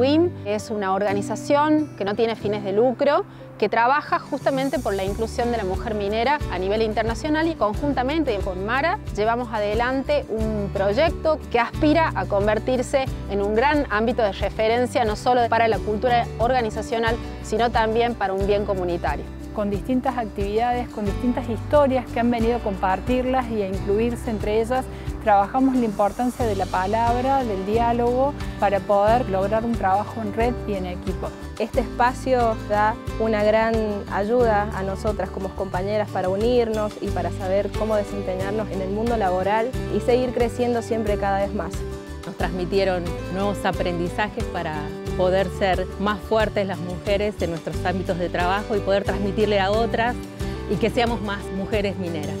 WIM es una organización que no tiene fines de lucro, que trabaja justamente por la inclusión de la mujer minera a nivel internacional y conjuntamente con Mara llevamos adelante un proyecto que aspira a convertirse en un gran ámbito de referencia no solo para la cultura organizacional, sino también para un bien comunitario con distintas actividades, con distintas historias que han venido a compartirlas y a incluirse entre ellas trabajamos la importancia de la palabra, del diálogo, para poder lograr un trabajo en red y en equipo. Este espacio da una gran ayuda a nosotras como compañeras para unirnos y para saber cómo desempeñarnos en el mundo laboral y seguir creciendo siempre cada vez más. Nos transmitieron nuevos aprendizajes para poder ser más fuertes las mujeres en nuestros ámbitos de trabajo y poder transmitirle a otras y que seamos más mujeres mineras.